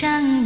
上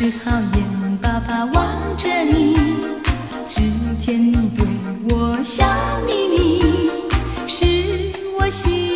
只好眼巴巴望着你只见你对我笑眯眯是我心